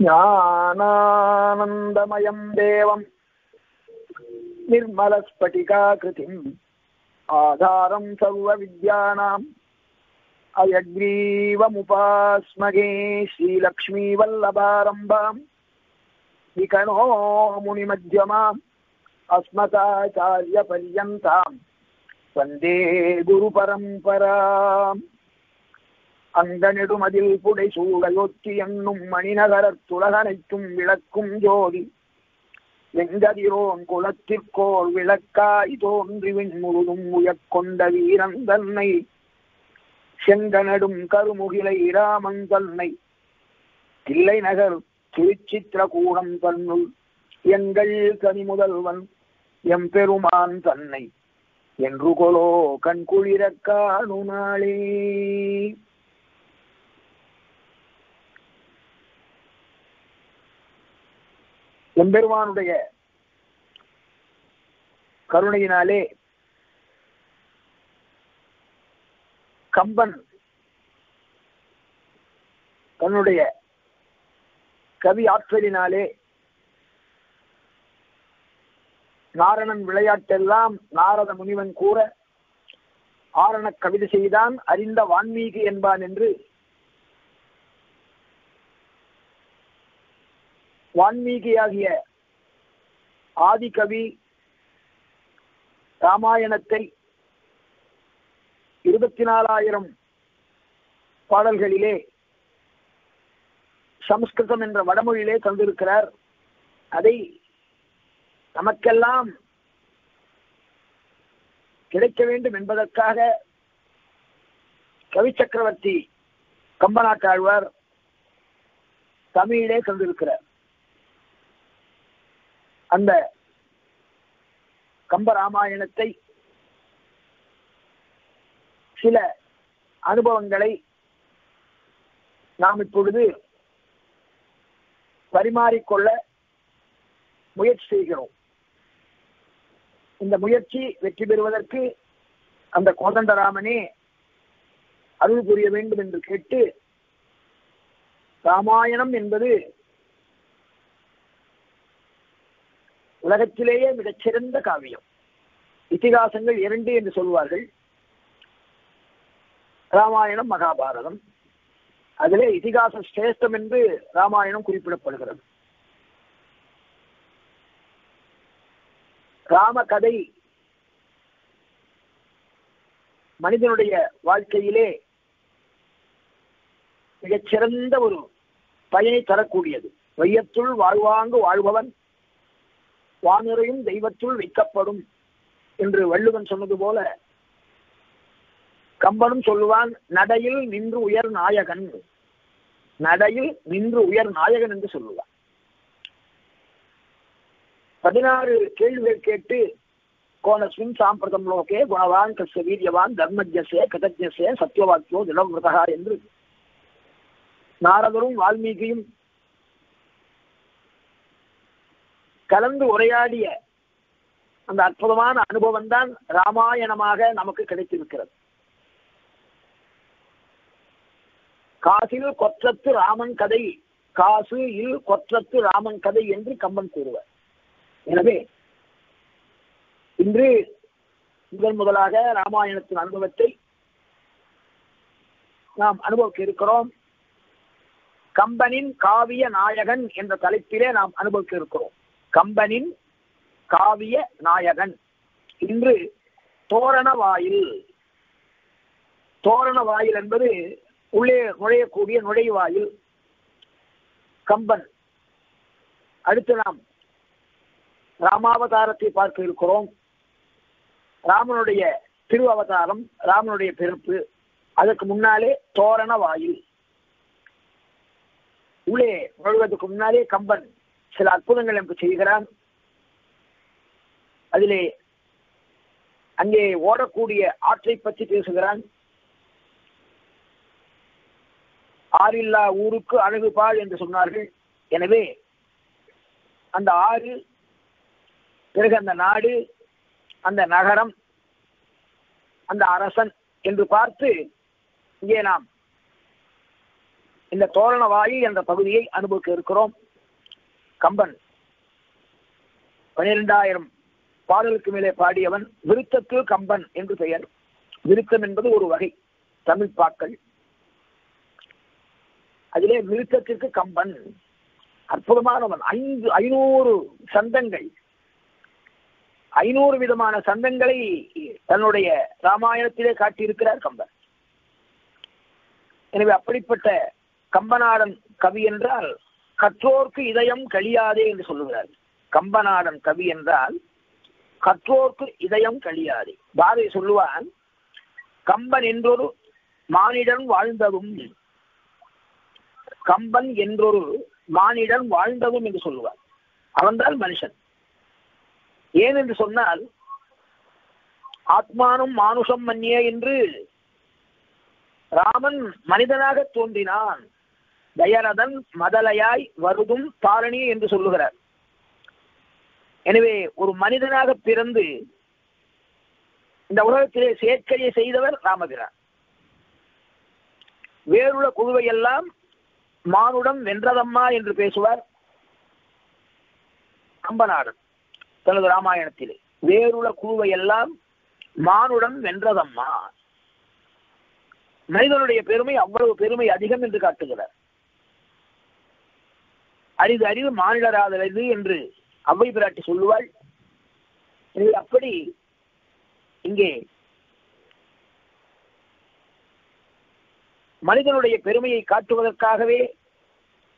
ज्ञानानन्दमयम् देवम् निर्मलस्फटिकाकृतिम् आधारम् सर्वविद्यानाम् अयग्रीवमुपास्मगे श्रीलक्ष्मीवल्लभारम्भाम् विकनो मुनिमध्यमाम् अस्मताचार्यपर्यन्ताम् वन्दे गुरुपरम्पराम् அந்த நெடுமதில் புடை சூடையொத்தி என்னும் மணிநகரத் துலகனைத்தும் விளக்கும் ஜோதி. எங்கதிரோன் குலத்திற்கோர் விளக்காய் தோன்றி விண்முழுதும் உயக்கொண்ட வீரன் தன்னை. செங்கனடும் கருமுகிலை இராமன் தன்னை. தில்லை நகர் திருச்சித்திரகூடம் தன்னுள் எங்கள் கனி முதல்வன் எம்பெருமான் தன்னை. என்று கொலோ கண்குளிர காணுனாளே எம்பெருமானுடைய கருணையினாலே கம்பன் தன்னுடைய கவி ஆற்றலினாலே நாரணன் விளையாட்டெல்லாம் நாரத முனிவன் கூற ஆரண கவிதை செய்தான் அறிந்த வான்மீகி என்பான் என்று வான்மீகியாகிய ஆதிகவி ராமாயணத்தை இருபத்தி நாலாயிரம் பாடல்களிலே சம்ஸ்கிருதம் என்ற வடமொழியிலே தந்திருக்கிறார். அதை நமக்கெல்லாம் கிடைக்க வேண்டும் என்பதற்காக கவி சக்கரவர்த்தி கம்பநாட்டாழ்வார் தமிழிலே தந்திருக்கிறார். அந்த கம்பராமாயணத்தை சில அனுபவங்களை நாம் இப்பொழுது பரிமாறிக்கொள்ள முயற்சி செய்கிறோம். இந்த முயற்சி வெற்றி பெறுவதற்கு அந்த கோதண்டராமனே அருள் புரிய வேண்டும் என்று கேட்டு ராமாயணம் என்பது உலகத்திலேயே மிகச்சிறந்த காவியம். இத்திகாசங்கள் இரண்டு என்று சொல்வார்கள். ராமாயணம் மகாபாரதம். அதிலே இதிகாசம் சிரேஷ்டம் என்று ராமாயணம் குறிப்பிடப்படுகிறது. ராம கதை மனிதனுடைய வாழ்க்கையிலே மிகச்சிறந்த ஒரு பயனை தரக்கூடியது. வையத்துள் வாழ்வாங்கு வாழ்பவன் வானுரையும் தெய்வத்துள் வைக்கப்படும் என்று வள்ளுவன் சொன்னது போல கம்பனும் சொல்லுவான் நடையில் நின்று உயர் நாயகன். நடையில் நின்று உயர் நாயகன் என்று சொல்லுவான். பதினாறு கேள்விகள் கேட்டு கோணஸ்மின் சாம்பிரதம் லோகே குணவான் கஸ்ய வீரியவான் தர்மஜசே கதஜசே சத்யவாக்கியோ திடவிரதா என்று. நாரதரும் வால்மீகியும் கலந்து உரையாடிய அந்த அற்புதமான அனுபவம் தான் ராமாயணமாக நமக்கு கிடைத்திருக்கிறது. காசில் கொற்றத்து ராமன் கதை காசு இல் கொற்றத்து ராமன் கதை என்று கம்பன் கூறுவர். எனவே இன்று முதன் முதலாக ராமாயணத்தின் அனுபவத்தை நாம் அனுபவிக்க இருக்கிறோம். கம்பனின் காவிய நாயகன் என்ற தலைப்பிலே நாம் அனுபவிக்க இருக்கிறோம். கம்பனின் காவிய நாயகன். இன்று தோரண வாயில். தோரண வாயில் என்பது உள்ளே நுழையக்கூடிய நுழைவாயில். கம்பன். அடுத்து நாம் ராமாவதாரத்தை பார்க்க இருக்கிறோம். ராமனுடைய திரு அவதாரம் ராமனுடைய பிறப்பு. அதற்கு முன்னாலே தோரண வாயில். உள்ளே நுழைவதற்கு முன்னாலே கம்பன். சில அற்புதங்கள் நமக்கு செய்கிறான். அதிலே அங்கே ஓடக்கூடிய ஆற்றை பற்றி பேசுகிறான். ஆறில்லா ஊருக்கு அழகு பாழ் என்று சொன்னார்கள். எனவே அந்த ஆறு பிறகு அந்த நாடு அந்த நகரம் அந்த அரசன் என்று பார்த்து இங்கே நாம் இந்த தோரணவாயி என்ற பகுதியை அனுபவிக்க இருக்கிறோம். கம்பன். பனிரெண்டாயிரம் பாடலுக்கு மேலே பாடியவன் விருத்தத்து கம்பன் என்று பெயர். விருத்தம் என்பது ஒரு வகை தமிழ் பாக்கள். அதிலே விருத்தத்திற்கு கம்பன் அற்புதமானவன். ஐந்து ஐநூறு சந்தங்கள். ஐநூறு விதமான சந்தங்களை தன்னுடைய ராமாயணத்திலே காட்டியிருக்கிறார் கம்பன். எனவே அப்படிப்பட்ட கம்பநாடன் கவி என்றால் கற்றோர்க்கு இதயம் கழியாதே என்று சொல்லுகிறார். கம்பநாடன் கவி என்றால் கற்றோர்க்கு இதயம் கழியாதே. பாரதி சொல்லுவான் கம்பன் என்றொரு மானிடன் வாழ்ந்ததும் கம்பன் என்றொரு மானிடன் வாழ்ந்ததும் என்று சொல்லுவார். அவன்தான் மனுஷன். ஏன் என்று சொன்னால் ஆத்மானும் மானுஷம் மன்னிய என்று ராமன் மனிதனாக தோன்றினான். தயரதன் மதலையாய் வருதும் தாரணி என்று சொல்லுகிறார். எனவே ஒரு மனிதனாக பிறந்து இந்த உலகத்திலே சேர்க்கையை செய்தவர் ராமபிரான். வேறுள்ள குழுவை எல்லாம் மானுடம் வென்றதம்மா என்று பேசுவார் கம்பநாடன் தனது ராமாயணத்திலே. வேறுள்ள குழுவை எல்லாம் மானுடம் வென்றதம்மா. மனிதனுடைய பெருமை அவ்வளவு பெருமை அதிகம் என்று காட்டுகிறார். அரிது அறிவு மானிடராதலது என்று அவ்வை பிராட்டி சொல்லுவாள். எனவே அப்படி இங்கே மனிதனுடைய பெருமையை காட்டுவதற்காகவே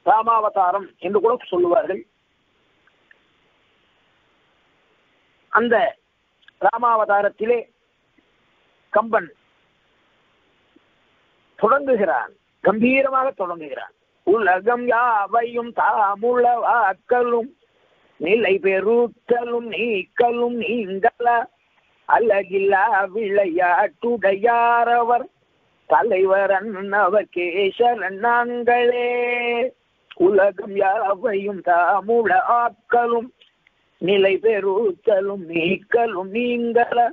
ராமாவதாரம் என்று கூட சொல்லுவார்கள். அந்த ராமாவதாரத்திலே கம்பன் தொடங்குகிறான் கம்பீரமாக தொடங்குகிறான். உலகம் யாவையும் தாமுள தாமுளவாக்கலும் நிலை பெருத்தலும் நீக்கலும் நீங்கள அழகில்லா விளையாட்டுடையாரவர் தலைவர் அன்னவர் கேசரன் நாங்களே உலகம் யாவையும் தாமுள ஆக்கலும் நிலை பெருத்தலும் நீக்கலும் நீங்கள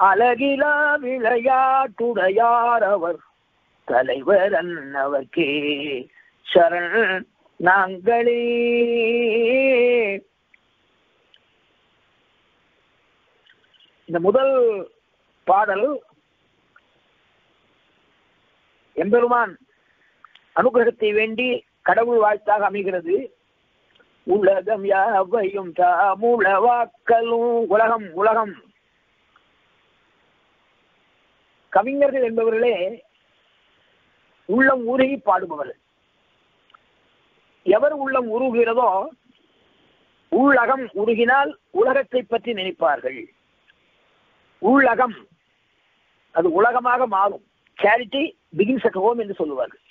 அழகிலா விளையாட்டுடையாரவர் தலைவர் அன்னவர்க்கே சரண் நாங்களே. இந்த முதல் பாடல் எம்பெருமான் அனுகிரகத்தை வேண்டி கடவுள் வாழ்த்தாக அமைகிறது. உலகம் யாவையும் தாமுளவாக்கலும் உலகம் உலகம். கவிஞர்கள் என்பவர்களே உள்ளம் உருகி பாடுபவர்கள். எவர் உள்ளம் உருகிறதோ உள்ளகம் உருகினால் உலகத்தை பற்றி நினைப்பார்கள். உள்ளகம் அது உலகமாக மாறும். சேரிட்டி பிகின்ஸ் அட் ஹோம் என்று சொல்லுவார்கள்.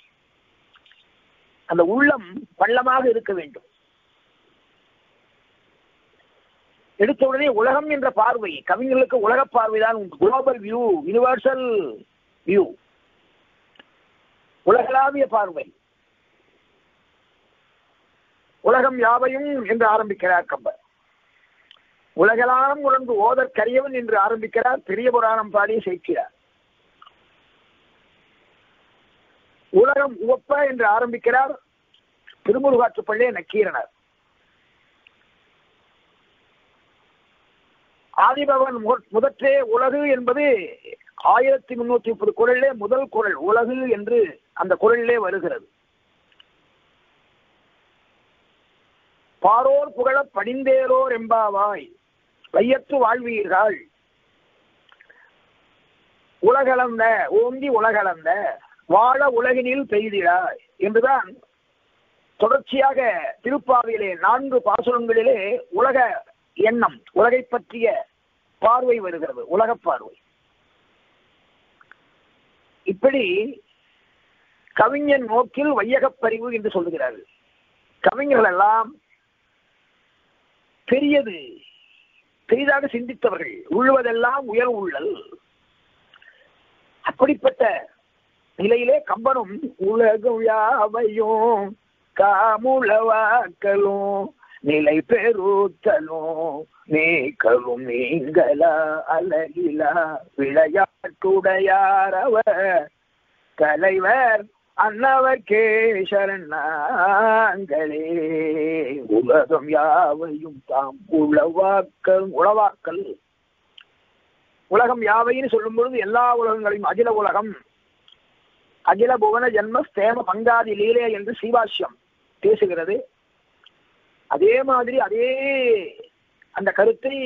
அந்த உள்ளம் பள்ளமாக இருக்க வேண்டும். எடுத்த உடனே உலகம் என்ற பார்வை கவிஞர்களுக்கு உலக பார்வைதான் உண்டு. குளோபல் வியூ யூனிவர்சல் வியூ உலகளாவிய பார்வை. உலகம் யாவையும் என்று ஆரம்பிக்கிறார் கம்பர். உலகெல்லாம் உணர்ந்து ஓதற்கரியவன் என்று ஆரம்பிக்கிறார் பெரிய புராணம் பாடி சேர்க்கிறார் உலகம் உவப்ப என்று ஆரம்பிக்கிறார் திருமுருகாற்றுப்பள்ளே நக்கீரனர். ஆதிபகவன் முதற்றே உலகு என்பது ஆயிரத்தி முன்னூத்தி முப்பது குரலிலே முதல் குரல் உலகு என்று அந்த குரலிலே வருகிறது. பாரோர் புகழ படிந்தேரோர் எம்பாவாய் வையத்து வாழ்வீர்கள். உலகளந்த ஓங்கி உலகளந்த வாழ உலகினில் பெய்திடாய் என்றுதான் தொடர்ச்சியாக திருப்பாவிலே நான்கு பாசுரங்களிலே உலக எண்ணம் உலகை பற்றிய பார்வை வருகிறது உலக பார்வை. இப்படி கவிஞன் நோக்கில் வையகப் பறிவு என்று சொல்லுகிறார்கள். கவிஞர்கள் எல்லாம் பெரியது. பெரிதாக சிந்தித்தவர்கள் உள்ளுவதெல்லாம் உயர் உள்ளல். அப்படிப்பட்ட நிலையிலே கம்பனும் உலகம் யாவையும் காமுளவாக்கலும் நிலை பெருத்தலும் நீக்கலும் நீங்களா அழகிலா விளையாட்டுடையாரவர் தலைவர் அன்னவர்க்கே சரணாங்களே. உலகம் யாவையும் தாம் உளவாக்கல் உளவாக்கல். உலகம் யாவைன்னு சொல்லும் பொழுது எல்லா உலகங்களையும் அகில உலகம் அகில புவன ஜென்ம ஸ்தேம பங்காதி லீலே என்று சீவாஷ்யம் பேசுகிறது. அதே மாதிரி அதே அந்த கருத்தை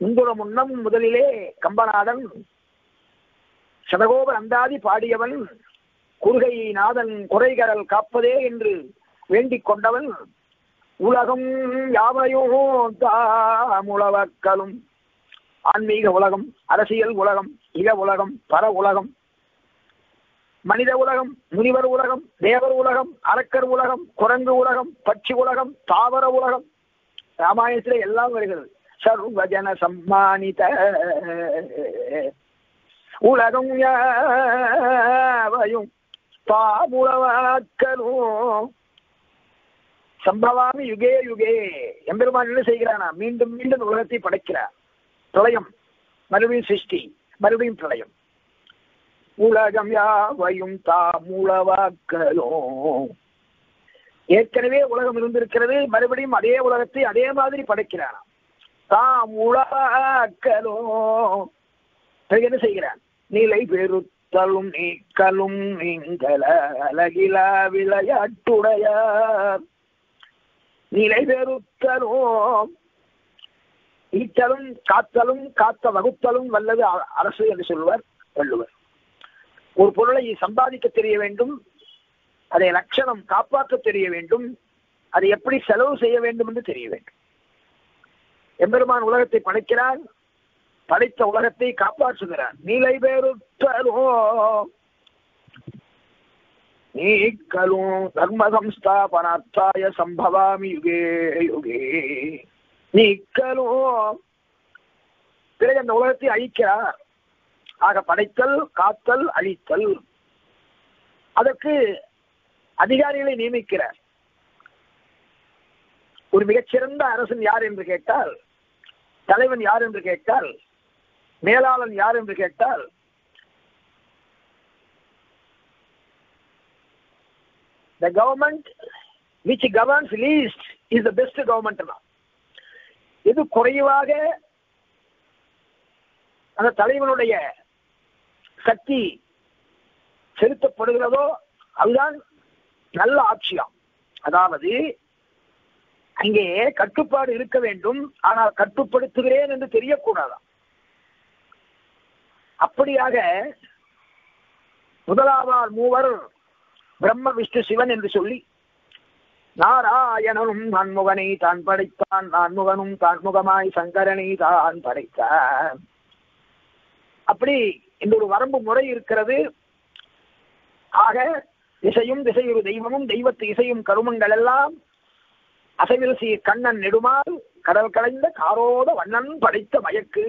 முன்புற முன்னம் முதலிலே கம்பநாதன் சதகோபர் அந்தாதி பாடியவன் குறுகை நாதன் குறைகரல் காப்பதே என்று வேண்டிக் கொண்டவன் உலகம் யாவையும் தாமுளவக்கலும். ஆன்மீக உலகம் அரசியல் உலகம் இக உலகம் பர உலகம் மனித உலகம் முனிவர் உலகம் தேவர் உலகம் அரக்கர் உலகம் குரங்கு உலகம் பட்சி உலகம் தாவர உலகம். ராமாயணத்துல எல்லாம் வருகிறது. சர்வஜன சம்மானித. உலகம் யாவையும் தாமுளவாக்கலும் சம்பவாமி யுகே யுகே. எம்பெருமான் என்ன செய்கிறானா? மீண்டும் மீண்டும் உலகத்தை படைக்கிறார். பிரளயம். மறுபடியும் சிருஷ்டி. மறுபடியும் பிரளயம். உலகம் யாவையும் தாமுளவாக்கலும் ஏற்கனவே உலகம் இருந்திருக்கிறது. மறுபடியும் அதே உலகத்தை அதே மாதிரி படைக்கிறானாம் தாம் உலகலும் என்ன செய்கிறான் நிலை பெருத்தலும் நீக்கலும் நீங்கள அழகிலா விளையாட்டுடையார். நிலை பெருத்தலும் ஈட்டலும் காத்தலும் காத்த வகுத்தலும் வல்லது அ- அரசு என்று சொல்வர் வள்ளுவர். ஒரு பொருளை சம்பாதிக்க தெரிய வேண்டும். அதை லட்சணம் காப்பாற்ற தெரிய வேண்டும். அதை எப்படி செலவு செய்ய வேண்டும் என்று தெரிய வேண்டும். எம்பெருமான் உலகத்தை படைக்கிறான் படைத்த உலகத்தை காப்பாற்றுகிறார். நிலை பெருத்தலோ நீக்கலும் தர்ம சம்ஸ்தாபனார்த்தாய சம்பவாமி யுகே யுகே. நீக்கலும் பிறகு அந்த உலகத்தை அழிக்கிறார். ஆக படைத்தல் காத்தல் அழித்தல். அதற்கு அதிகாரிகளை நியமிக்கிறார். ஒரு மிகச்சிறந்த அரசன் யார் என்று கேட்டால் தலைவன் யார் என்று கேட்டால் மேலாளன் யார் என்று கேட்டால் the government which governs least is the best government தான் எது குறைவாக அந்த தலைவனுடைய சக்தி செலுத்தப்படுகிறதோ அதுதான் நல்ல ஆட்சியாம். அதாவது அங்கே கட்டுப்பாடு இருக்க வேண்டும் ஆனால் கட்டுப்படுத்துகிறேன் என்று தெரியக்கூடாதாம். அப்படியாக முதலாவார் மூவர் பிரம்ம விஷ்ணு சிவன் என்று சொல்லி நாராயணனும் நான்முகனை தான் படைத்தான் நான்முகனும் தான்முகமாய் சங்கரனை தான் படைத்தான். அப்படி இந்த ஒரு வரம்பு முறை இருக்கிறது. ஆக திசையும் திசையொரு தெய்வமும் தெய்வத்து இசையும் கருமங்கள் எல்லாம் அசைவில் சீ கண்ணன் நெடுமால் கடல் கலைந்த காரோட வண்ணன் படைத்த மயக்கு.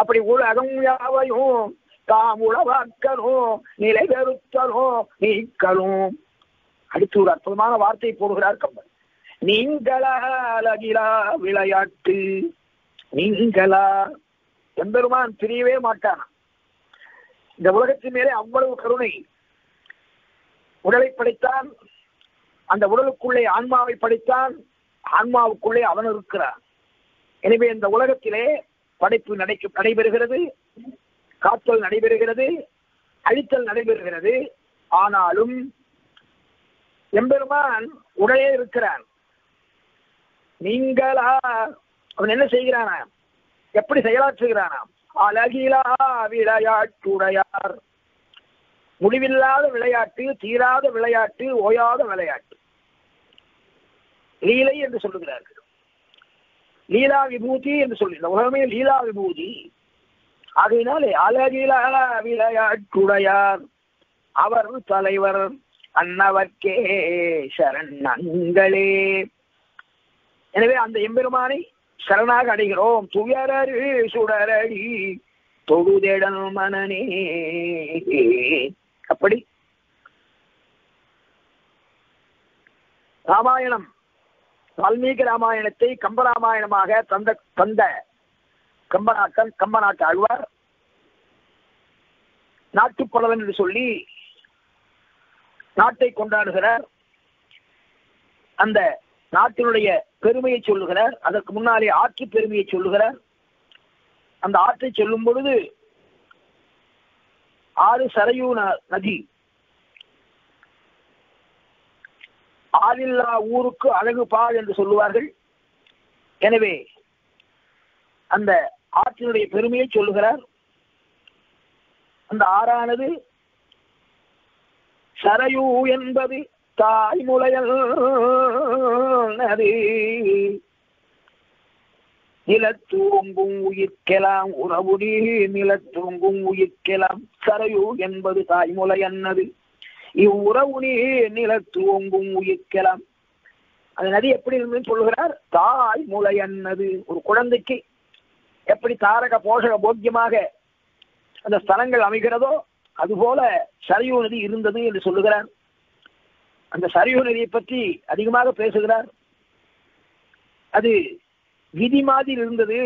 அப்படி உலகம் யாவையும் தாம் உளவாக்கலும் நிலைவெறுத்தலும் நீக்கலும் அடுத்து ஒரு அற்புதமான வார்த்தை போடுகிறார் கம்பன். நீங்களா அழகிலா விளையாட்டு நீங்களா. எம்பெருமான் பிரியவே மாட்டானா? இந்த உலகத்தின் மேலே அவ்வளவு கருணை. உடலை படைத்தான் அந்த உடலுக்குள்ளே ஆன்மாவை படைத்தான் ஆன்மாவுக்குள்ளே அவன் இருக்கிறான். எனவே இந்த உலகத்திலே படைப்பு நடைக்கு நடைபெறுகிறது. காத்தல் நடைபெறுகிறது. அழித்தல் நடைபெறுகிறது. ஆனாலும் எம்பெருமான் உடனே இருக்கிறான் நீங்களா அவன் என்ன செய்கிறானா? எப்படி செயலாற்றுகிறானாம்? அழகிலா விளையாட்டுடையார். முடிவில்லாத விளையாட்டு தீராத விளையாட்டு ஓயாத விளையாட்டு. லீலை என்று சொல்லுகிறார்கள். லீலா விபூதி என்று சொல்லி இந்த உலகமே லீலா விபூதி ஆகையினாலே அழகிலா விளையாட்டுடையார் அவர் தலைவர் அன்னவர்க்கே சரணங்களே எனவே அந்த எம்பெருமானை சரணாக அடைகிறோம். துயரரு சுடரடி தொழுதேடல் மனநே அப்படி ராமாயணம் வால்மீகி ராமாயணத்தை கம்பராமாயணமாக தந்த தந்த கம்பநாட்டன் கம்பநாட்டு ஆழ்வார் நாட்டுப்புலவன் என்று சொல்லி நாட்டை கொண்டாடுகிறார். அந்த நாட்டினுடைய பெருமையை சொல்லுகிறார். அதற்கு முன்னாலே ஆற்று பெருமையை சொல்லுகிறார். அந்த ஆற்றை சொல்லும் பொழுது ஆறு சரையூ ந- நதி ஆளில்லா ஊருக்கு அழகு பால் என்று சொல்லுவார்கள். எனவே அந்த ஆற்றினுடைய பெருமையை சொல்லுகிறார். அந்த ஆறானது சரையூ என்பது தாய்முலையல் நதி. நிலத்தூங்கும் உயிர்க்கெலாம் உறவுடி நிலத்தூங்கும் உயிர்க்கெலாம் சரையூ என்பது தாய்முலை அன்னது இவ்வுறவுனி துவங்கும் உயிர்க்கலாம். அந்த நதி எப்படி இருந்ததுன்னு சொல்லுகிறார்? தாய் முளை அன்னது ஒரு குழந்தைக்கு எப்படி தாரக போஷக போக்கியமாக அந்த ஸ்தலங்கள் அமைகிறதோ அதுபோல சரியு நதி இருந்தது என்று சொல்லுகிறார். அந்த சரியு நதியை பற்றி அதிகமாக பேசுகிறார். அது விதி மாதிரி இருந்தது.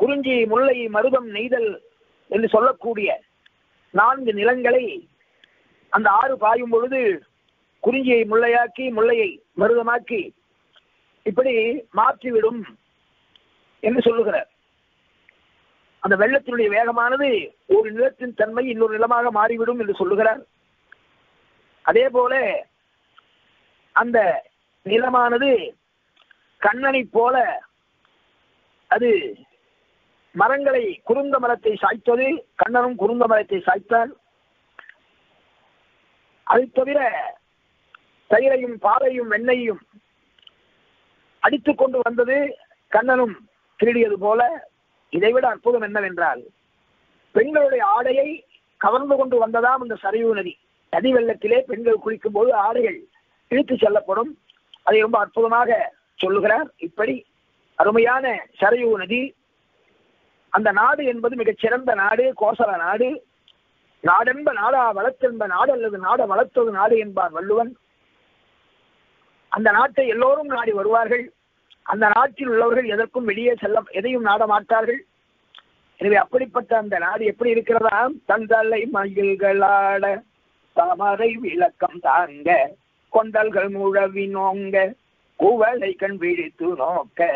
குறிஞ்சி முல்லை மருதம் நெய்தல் என்று சொல்லக்கூடிய நான்கு நிலங்களை அந்த ஆறு பாயும் பொழுது குறிஞ்சியை முள்ளையாக்கி முள்ளையை மருதமாக்கி இப்படி மாற்றிவிடும் என்று சொல்லுகிறார். அந்த வெள்ளத்தினுடைய வேகமானது ஒரு நிலத்தின் தன்மை இன்னொரு நிலமாக மாறிவிடும் என்று சொல்லுகிறார். அதே போல அந்த நிலமானது கண்ணனை போல அது மரங்களை குறுந்த மரத்தை சாய்த்தது கண்ணனும் குறுந்த மரத்தை சாய்த்தார். அதை தவிர தயிரையும் பாலையும் வெண்ணையும் அடித்துக் கொண்டு வந்தது கண்ணனும் திருடியது போல இதைவிட அற்புதம் என்னவென்றால் பெண்களுடைய ஆடையை கவர்ந்து கொண்டு வந்ததாம் இந்த சரையூ நதி. நதி வெள்ளத்திலே பெண்கள் குளிக்கும் போது ஆடைகள் இழுத்து செல்லப்படும். அதை ரொம்ப அற்புதமாக சொல்லுகிறார். இப்படி அருமையான சரையூ நதி. அந்த நாடு என்பது மிகச் சிறந்த நாடு கோசல நாடு. நாடென்ப நாடா வளர்த்தென்ப நாடு அல்லது நாட வளர்த்தது நாடு என்பார் வள்ளுவன். அந்த நாட்டை எல்லோரும் நாடி வருவார்கள். அந்த நாட்டில் உள்ளவர்கள் எதற்கும் வெளியே செல்ல எதையும் நாட மாட்டார்கள். எனவே அப்படிப்பட்ட அந்த நாடு எப்படி இருக்கிறதா? தந்தலை மயில்களாட தாமரை விளக்கம் தாங்க கொண்டல்கள் முழவி நோங்க குவளை கண் விழித்து நோக்க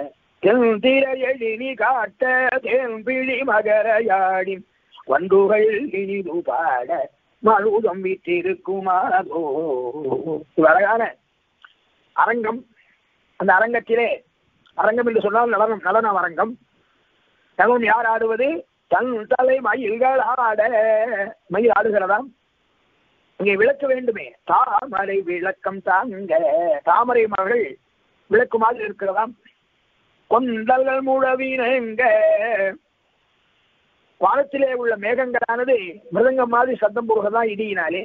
தென்திர எழினி காட்ட தேம்பிழி மகரையாடின் வண்டுகள் இனிது பாட மழுதம் விட்டிருக்குமாதோ இது அழகான அரங்கம். அந்த அரங்கத்திலே அரங்கம் என்று சொன்னால் நடனம் நடன அரங்கம். தகுன் யார் ஆடுவது? தன் தலை மயில்கள் ஆட. மயில் ஆடுகிறதாம். இங்கே விளக்க வேண்டுமே. தாமரை விளக்கம் தாங்க. தாமரை மகள் விளக்குமாறு இருக்கிறதாம். கொண்டல்கள் முழவினங்க. வானத்திலே உள்ள மேகங்களானது மிருதங்கம் மாதிரி சத்தம் போடுறதா இடியினாலே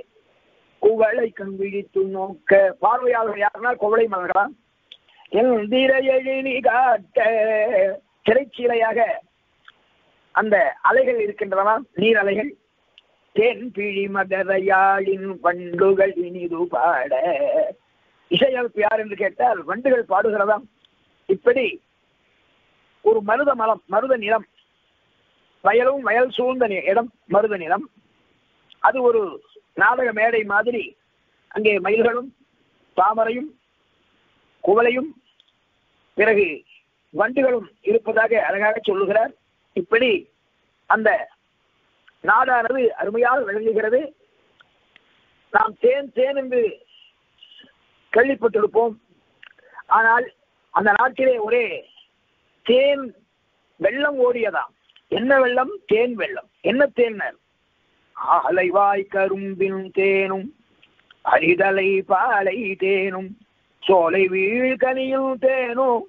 குவளை கண்விழித்து நோக்க பார்வையாளர் யாருன்னா குவளை மலர்களாம் என் எழினி காட்ட திரைச்சீலையாக அந்த அலைகள் இருக்கின்றன நீர் அலைகள். தேன் பிழி மதரையாளின் வண்டுகள் இனிது பாட. இசையமைப்பு யார் என்று கேட்டால் வண்டுகள் பாடுகிறதாம். இப்படி ஒரு மருத மலம் மருத நிலம் வயலும் வயல் சூழ்ந்த இடம் மருத நிலம். அது ஒரு நாடக மேடை மாதிரி. அங்கே மயில்களும் தாமரையும் குவளையும் பிறகு வண்டுகளும் இருப்பதாக அழகாக சொல்லுகிறார். இப்படி அந்த நாடானது அருமையாக விளங்குகிறது. நாம் தேன் தேன் என்று கேள்விப்பட்டிருப்போம். ஆனால் அந்த நாட்டிலே ஒரே தேன் வெள்ளம் ஓடியதாம். என்ன வெள்ளம்? தேன் வெள்ளம். என்ன தேன்னர் ஆலைவாய் கரும்பின் தேனும் அரிதலை பாலை தேனும் சோலை வீழ்கனியும் தேனும்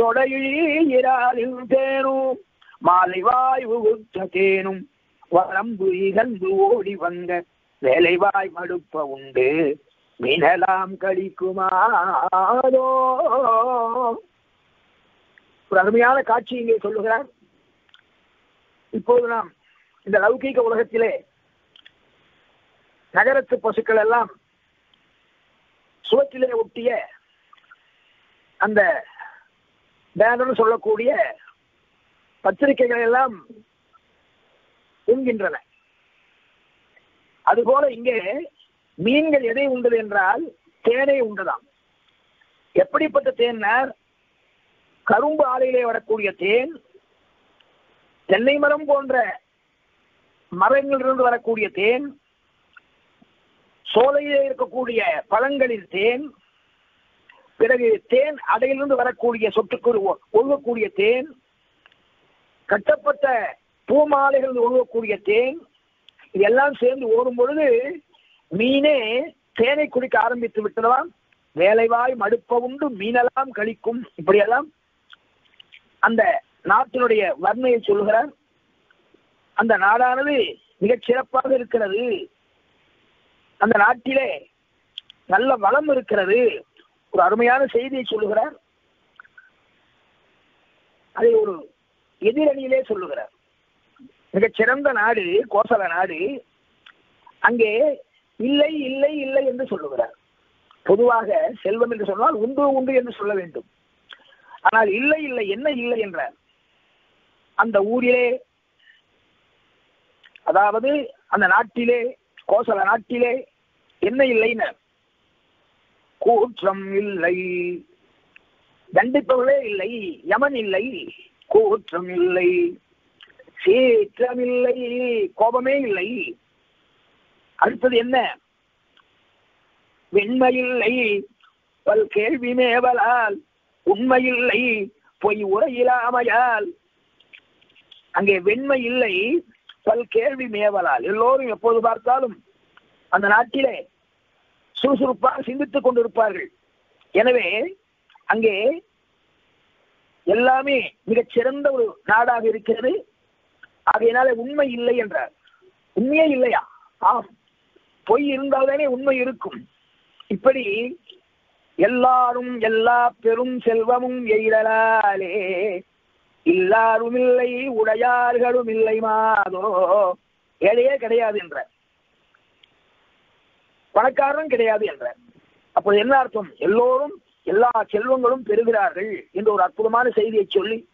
தொடையிறாலில் தேனும் மாலைவாய் உகுத்த தேனும் வரம்பு இகழ்ந்து ஓடி வந்த வேலைவாய் மடுப்ப உண்டு மினலாம் கழிக்குமாதோ? ஒரு அருமையான காட்சி இங்கே சொல்லுகிறார். இப்போது நாம் இந்த லௌகீக உலகத்திலே நகரத்து பசுக்கள் எல்லாம் சுவற்றிலே ஒட்டிய அந்த பேனர்னு சொல்லக்கூடிய பத்திரிகைகள் எல்லாம் உண்கின்றன. அதுபோல இங்கே மீன்கள் எதை உண்டது என்றால் தேனை உண்டதாம். எப்படிப்பட்ட தேன்னார்? கரும்பு ஆலையிலே வரக்கூடிய தேன் தென்னை மரம் போன்ற மரங்களிலிருந்து வரக்கூடிய தேன் சோலையிலே இருக்கக்கூடிய பழங்களின் தேன் பிறகு தேன் அடையிலிருந்து வரக்கூடிய சொட்டுக்கு ஒழுகக்கூடிய தேன் கட்டப்பட்ட பூமாலைகள் ஒழுகக்கூடிய தேன் இதெல்லாம் சேர்ந்து ஓடும் பொழுது மீனே தேனை குடிக்க ஆரம்பித்து விட்டதாம். வேலைவாய் மடுப்ப உண்டு மீனெல்லாம் கழிக்கும் இப்படியெல்லாம். அந்த நாட்டினுடைய வன்மையை சொல்லுகிறார். அந்த நாடானது மிகச் சிறப்பாக இருக்கிறது. அந்த நாட்டிலே நல்ல வளம் இருக்கிறது. ஒரு அருமையான செய்தியை சொல்லுகிறார். அதை ஒரு எதிரணியிலே சொல்லுகிறார். மிகச் சிறந்த நாடு கோசல நாடு அங்கே இல்லை இல்லை இல்லை என்று சொல்லுகிறார். பொதுவாக செல்வம் என்று சொன்னால் உண்டு உண்டு என்று சொல்ல வேண்டும். ஆனால் இல்லை இல்லை என்ன இல்லை என்றார். அந்த ஊரிலே அதாவது அந்த நாட்டிலே கோசல நாட்டிலே என்ன இல்லைன்னு? கூற்றம் இல்லை. தண்டிப்பவர்களே இல்லை. யமன் இல்லை. கூற்றம் இல்லை. சீற்றம் இல்லை. கோபமே இல்லை. அடுத்தது என்ன? வெண்மையில்லை பல் கேள்வி மேவலால் உண்மையில்லை பொய் உரையிலாமையால் அங்கே வெண்மை இல்லை. பல் கேள்வி மேவலால். எல்லோரும் எப்போது பார்த்தாலும் அந்த நாட்டிலே சுறுசுறுப்பாக சிந்தித்துக் கொண்டிருப்பார்கள். எனவே அங்கே எல்லாமே மிகச் சிறந்த ஒரு நாடாக இருக்கிறது. ஆகையினால உண்மை இல்லை என்றார். உண்மையே இல்லையா? ஆம். பொய் இருந்தால்தானே உண்மை இருக்கும். இப்படி எல்லாரும் எல்லா பெரும் செல்வமும் எய்தலாலே இல்லாரும் இல்லை உடையார்களும் இல்லை மாதோ ஏழையே கிடையாது என்ற பணக்காரனும் கிடையாது என்ற அப்போது என்ன அர்த்தம்? எல்லோரும் எல்லா செல்வங்களும் பெறுகிறார்கள் என்ற ஒரு அற்புதமான செய்தியை சொல்லி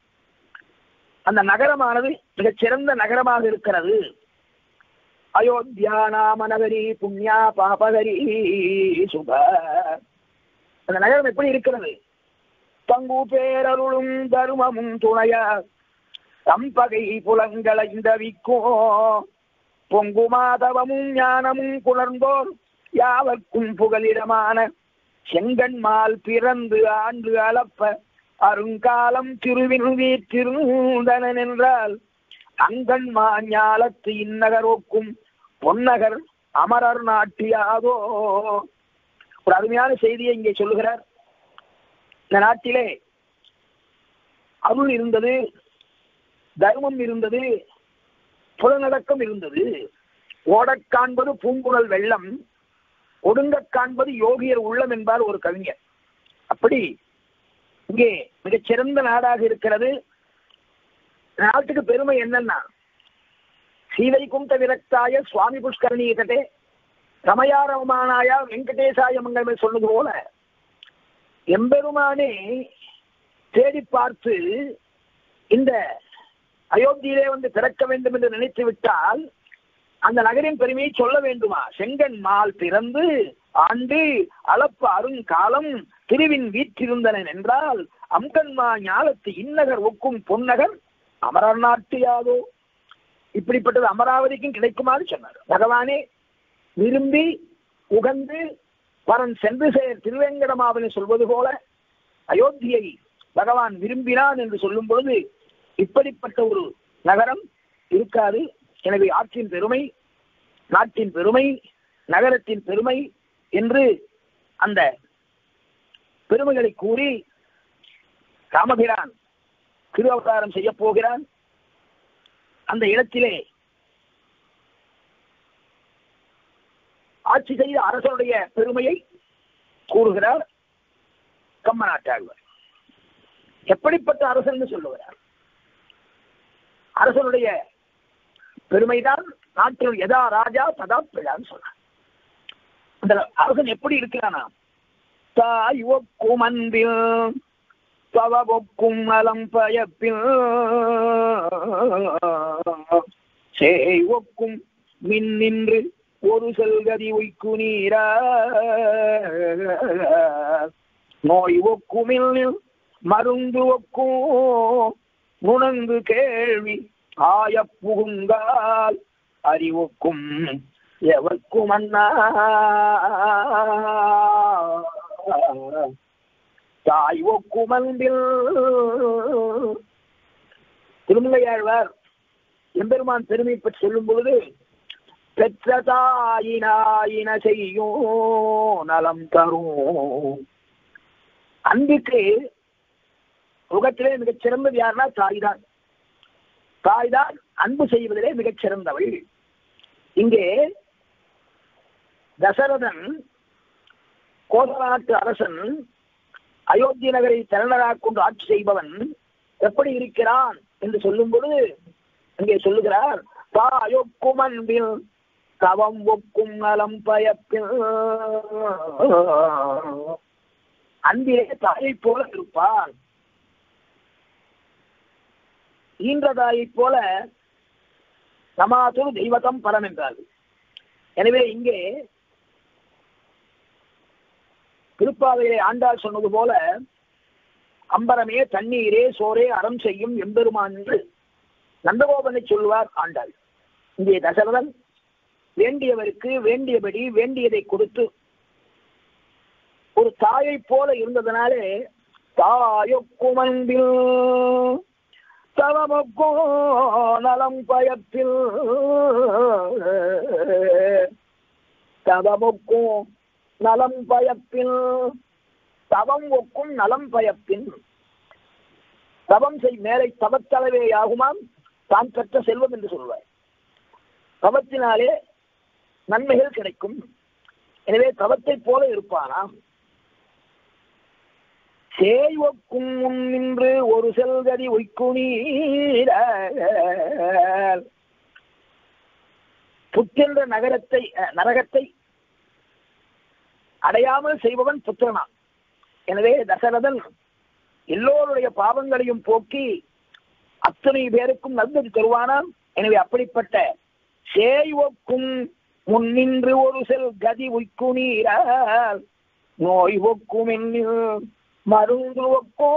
அந்த நகரமானது மிகச் சிறந்த நகரமாக இருக்கிறது. அயோத்தியா நாம நகரி புண்ணியா பாபகரி சுப. அந்த நகரம் எப்படி இருக்கிறது? பங்கு பேரருளும் தருமமும் துணையா. தம்பகை புலங்களைந்தவிக்கோ. பொங்கு மாதவமும் ஞானமும் குளர்ந்தோர் யாவர்க்கும் புகலிடமான. செங்கன்மால் பிறந்து ஆண்டு அளப்ப. அருங்காலம் திருவின் வீற்றிருந்தனன் என்றால் அங்கன்மா ஞாலத்து இந்நகரோக்கும் பொன்னகர் அமரர் நாட்டியாதோ. ஒரு அருமையான செய்தியை இங்கே சொல்லுகிறார். இந்த நாட்டிலே அருள் இருந்தது தர்மம் இருந்தது புலநடக்கம் இருந்தது. ஓடக் காண்பது பூங்குழல் வெள்ளம் ஒடுங்கக் காண்பது யோகியர் உள்ளம் என்பார் ஒரு கவிஞர். அப்படி இங்கே மிகச்சிறந்த நாடாக இருக்கிறது. நாட்டுக்கு பெருமை என்னன்னா சீதை குந்த விரக்தாய சுவாமி புஷ்கரணீயத்தே ரமயாரமானாயா வெங்கடேசாய மங்கள் சொன்னது போல எம்பெருமானே தேடி பார்த்து இந்த அயோத்தியிலே வந்து பிறக்க வேண்டும் என்று நினைத்து விட்டால் அந்த நகரின் பெருமையை சொல்ல வேண்டுமா? செங்கன் மால் பிறந்து ஆண்டு அளப்ப அருங்காலம் திருவின் வீற்றிருந்தனன் என்றால் அம்கன்மா ஞாலத்து இந்நகர் ஒக்கும் பொன்னகர் அமரர் நாட்டு யாதோ? இப்படிப்பட்டது அமராவதிக்கும் கிடைக்குமாறு சொன்னார். பகவானே விரும்பி உகந்து வரன் சென்று சேர் திருவேங்கடமாவனை சொல்வது போல அயோத்தியை பகவான் விரும்பினான் என்று சொல்லும் பொழுது இப்படிப்பட்ட ஒரு நகரம் இருக்காது. எனவே ஆற்றின் பெருமை நாட்டின் பெருமை நகரத்தின் பெருமை என்று அந்த பெருமைகளை கூறி ராமபிரான் திரு அவதாரம் செய்ய போகிறான். அந்த இடத்திலே ஆட்சி செய்த அரசனுடைய பெருமையை கூறுகிறார் கம்மநாட்டாழ்வார் எப்படிப்பட்ட அரசன் சொல்லுகிறார்? அரசனுடைய பெருமைதான் நாட்டில் எதா ராஜா ததா பிழான்னு சொன்னார். அந்த அரசன் எப்படி இருக்கிறானா? தாயுவக்கும் அன்பில் பவபொக்கும் நலம் பயப்பில். செய்வக்கும் மின் நின்று ஒரு செல்கதி உய்க்கு நீரா. நோய் ஒக்குமில் மருந்து ஒக்கும். உணர்ந்து கேள்வி ஆய புகுந்தால் அறிவுக்கும் எவர்க்கும் அண்ணா. தாய் ஒக்குமன்பில் திருமலையாழ்வார் எம்பெருமான் பெருமை பற்றி சொல்லும் பொழுது பெற்ற தாயினாயின செய்யும் நலம் தரும் அன்புக்கு உலகத்திலே மிகச் சிறந்தது யாருன்னா தாய்தான். தாய்தான் அன்பு செய்வதிலே மிகச் சிறந்தவள். இங்கே தசரதன் கோசநாட்டு அரசன் அயோத்தி நகரை தலைநராக கொண்டு ஆட்சி செய்பவன் எப்படி இருக்கிறான் என்று சொல்லும் பொழுது அங்கே சொல்லுகிறார் தாயொக்கும் அன்பில் தவம் ஒக்கும் நலம் பயப்பில் அன்பிலே தாயை போல இருப்பான் ஈன்ற தாயைப் போல சமாதுரு தெய்வத்தம் பரம் என்றார்கள் எனவே இங்கே திருப்பாவையிலே ஆண்டாள் சொன்னது போல அம்பரமே தண்ணீரே சோரே அறம் செய்யும் எம்பெருமான் என்று நந்தகோபனை சொல்லுவார் ஆண்டாள். இங்கே தசரதன் வேண்டியவருக்கு வேண்டியபடி வேண்டியதை கொடுத்து ஒரு தாயை போல இருந்ததனாலே தாயொக்குமன்பில் தவமொக்கோ நலம் பயத்தில் தவமொக்கும் நலம் பயப்பில் தவம் ஒக்கும் நலம் பயப்பின் தவம் செய் மேலை தவத்தளவே ஆகுமாம் தான் பெற்ற செல்வம் என்று சொல்வார் தவத்தினாலே நன்மைகள் கிடைக்கும். எனவே தவத்தை போல இருப்பானா? சேய்வக்கும் முன் நின்று ஒரு செல்கதி ஒய்க்குணீர புத்தென்ற நகரத்தை நரகத்தை அடையாமல் செய்பவன் புத்திரனா எனவே தசரதன் எல்லோருடைய பாவங்களையும் போக்கி அத்தனை பேருக்கும் நல்லது தருவானான் எனவே அப்படிப்பட்ட சேய்வக்கும் முன்னின்று ஒரு செல் கதி உய்க்குணீரால் நோய் ஒக்கும் என்னில் மருந்து ஒக்கோ.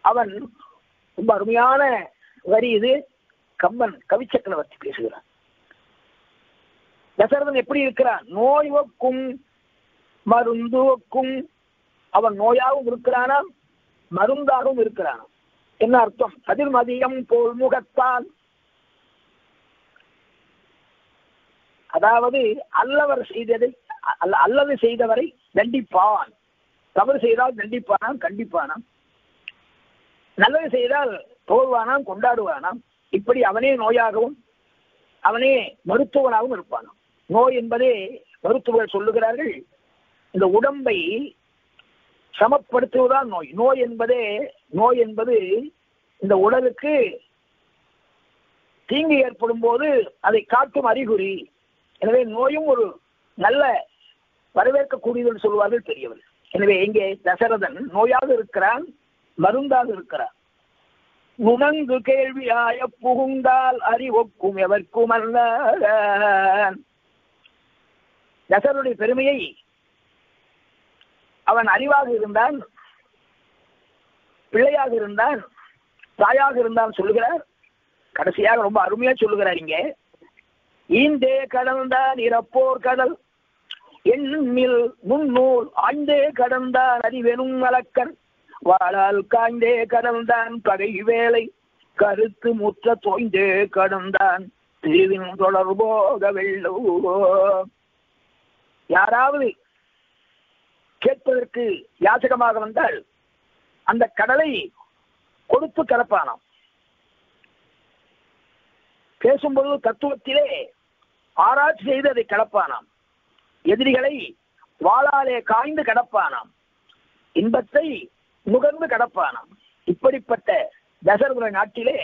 அவன் ரொம்ப அருமையான வரி இது. கம்பன் கவிச்சக்கரவர்த்தி பேசுகிறான். தசரதன் எப்படி இருக்கிறான்? நோய் ஒக்கும் மருந்து ஒக்கும். அவன் நோயாகவும் இருக்கிறானாம் மருந்தாகவும் இருக்கிறானாம் என்ன அர்த்தம்? கதிர்மதியம் போல் முகத்தான். அதாவது அல்லவர் செய்ததை அல்ல அல்லது செய்தவரை தண்டிப்பான். தவறு செய்தால் தண்டிப்பானாம் கண்டிப்பானாம். நல்லது செய்தால் தோல்வானாம் கொண்டாடுவானாம். இப்படி அவனே நோயாகவும் அவனே மருத்துவனாகவும் இருப்பானாம். நோய் என்பதே மருத்துவர்கள் சொல்லுகிறார்கள் இந்த உடம்பை சமப்படுத்துவதுதான் நோய். நோய் என்பதே நோய் என்பது இந்த உடலுக்கு தீங்கு ஏற்படும் போது அதை காட்டும் அறிகுறி. எனவே நோயும் ஒரு நல்ல வரவேற்கக்கூடியது சொல்வார்கள் பெரியவர். எனவே இங்கே தசரதன் நோயாக இருக்கிறான் மருந்தாக இருக்கிறான். உணங்கு கேள்வியாய புகுந்தால் அறிவொக்கும் எவர்க்கும் அல்ல தசரனுடைய பெருமையை அவன் அறிவாக இருந்தான் பிள்ளையாக இருந்தான் தாயாக இருந்தான் சொல்லுகிறார். கடைசியாக ரொம்ப அருமையா சொல்லுகிறார் இங்கே. ஈந்தே கடந்தான் இறப்போர் கடல். எண்ணில் முன்னூல் ஆய்ந்தே கடந்தான் அறிவெனும் மலக்கன். வாழால் காய்ந்தே கடந்தான் பகை வேலை கருத்து முற்ற தோய்ந்தே கடந்தான் பிரிவின் தொடர்போக வெள்ளோ யாராவது கேட்பதற்கு யாசகமாக வந்தால் அந்த கடலை கொடுத்து கலப்பானாம். பேசும்பொழுது தத்துவத்திலே ஆராய்ச்சி செய்து அதை கலப்பானாம் எதிரிகளை வாளாலே காய்ந்து கடப்பானாம். இன்பத்தை நுகர்ந்து கடப்பானாம். இப்படிப்பட்ட தசரதுர நாட்டிலே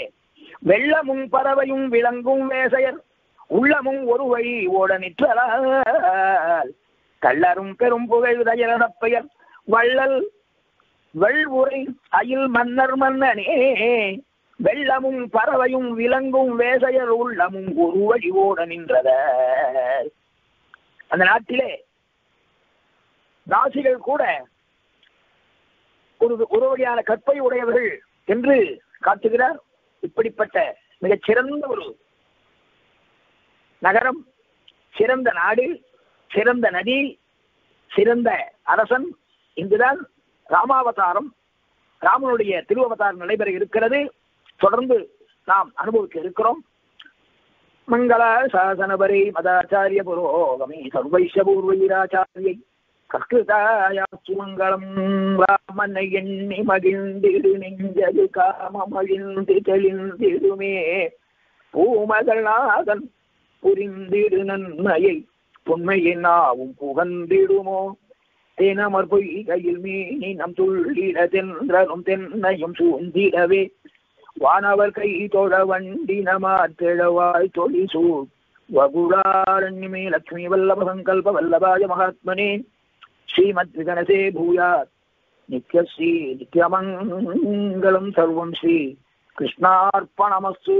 வெள்ளமும் பறவையும் விளங்கும் வேசையர் உள்ளமும் ஒரு வழி ஓட நிற்றலால். கள்ளரும் பெரும் புகழ் பெயர் வள்ளல் வெள்வுரை அயில் மன்னர் மன்னனே. வெள்ளமும் பறவையும் விலங்கும் வேசையர் உள்ளமும் ஒரு வழி ஓட நின்றத. அந்த நாட்டிலே தாசிகள் கூட ஒரு ஒரு வழியான கற்பை உடையவர்கள் என்று காட்டுகிறார். இப்படிப்பட்ட மிகச் சிறந்த ஒரு நகரம் சிறந்த நாடு சிறந்த நதி சிறந்த அரசன் இங்குதான் ராமாவதாரம். ராமனுடைய திருவவதாரம் நடைபெற இருக்கிறது. தொடர்ந்து நாம் அனுபவிக்க இருக்கிறோம். மங்கள சாசனபரி மதாச்சாரிய புரோகமே சர்வைஷ பூர்வீராச்சாரியை கஸ்கிருதாயாச்சு மங்களம். ராமனை எண்ணி மகிழ்ந்திடு நெஞ்சது காமமழிந்து தெளிந்திடுமே பூமகள் நாதன் புரிந்திடு நன்மையை பொன்மையினாவும் புகந்திடுமோ தேனமர் பொய்கையில் மீனி நம் துள்ளிட தென்றலும் தென்னையும் சூழ்ந்திடவே. வானவர் கை தொழ வண்டி நமாத்திழவாய் தொழி சூழ். வகுடாரண்யமே லக்ஷ்மி வல்லப சங்கல்ப வல்லபாய மகாத்மனே. ஸ்ரீமத் விகனசே பூயாத் நித்யஸ்ரீ நித்யமங்கலம் சர்வம் ஸ்ரீ. கிருஷ்ணார்ப்பணமஸ்து